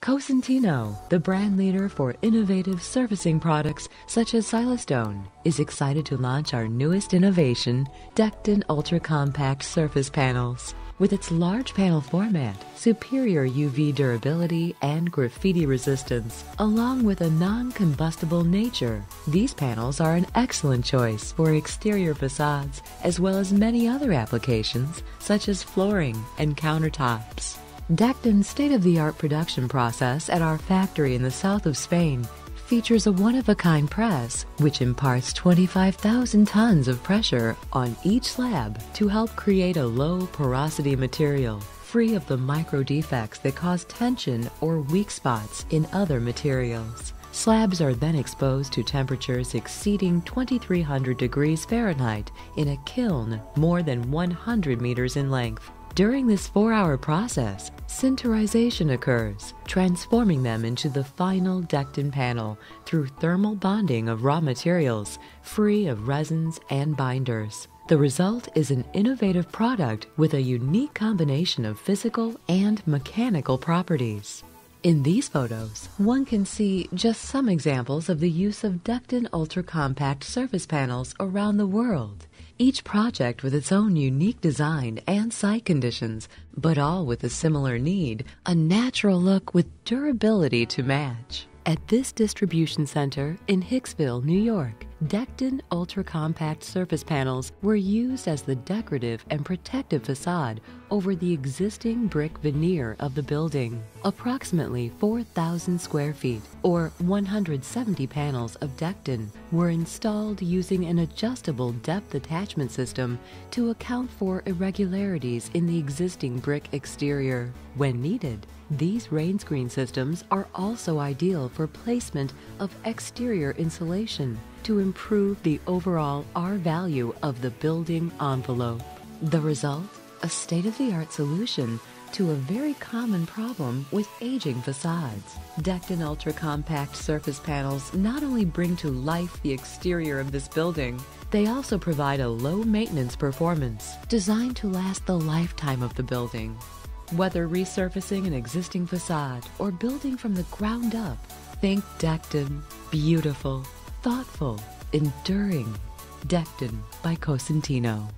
Cosentino, the brand leader for innovative surfacing products such as Silestone, is excited to launch our newest innovation, Dekton Ultra Compact Surface Panels. With its large panel format, superior UV durability, and graffiti resistance, along with a non-combustible nature, these panels are an excellent choice for exterior facades as well as many other applications such as flooring and countertops. Dekton's state-of-the-art production process at our factory in the south of Spain features a one-of-a-kind press which imparts 25,000 tons of pressure on each slab to help create a low porosity material free of the micro defects that cause tension or weak spots in other materials. Slabs are then exposed to temperatures exceeding 2300 degrees Fahrenheit in a kiln more than 100 meters in length. During this four-hour process, sinterization occurs, transforming them into the final Dekton panel through thermal bonding of raw materials, free of resins and binders. The result is an innovative product with a unique combination of physical and mechanical properties. In these photos, one can see just some examples of the use of Dekton Ultra Compact surface panels around the world each project with its own unique design and site conditions, but all with a similar need, a natural look with durability to match. At this distribution center in Hicksville, New York, Dekton Ultra Compact surface panels were used as the decorative and protective facade over the existing brick veneer of the building. Approximately 4,000 square feet, or 170 panels of Dekton, were installed using an adjustable depth attachment system to account for irregularities in the existing brick exterior. When needed, these rain screen systems are also ideal for placement of exterior insulation to improve the overall R value of the building envelope. The result? A state-of-the-art solution to a very common problem with aging facades. Dekton Ultra Compact surface panels not only bring to life the exterior of this building, they also provide a low maintenance performance designed to last the lifetime of the building. Whether resurfacing an existing facade or building from the ground up, think Dekton. Beautiful, thoughtful, enduring. Dekton by Cosentino.